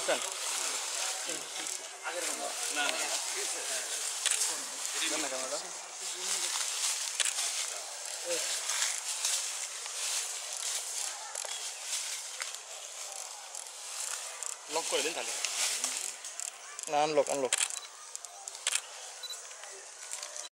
Sultan. Mana kamu ada? Lock kau ini tadi. Nah, unlock, unlock.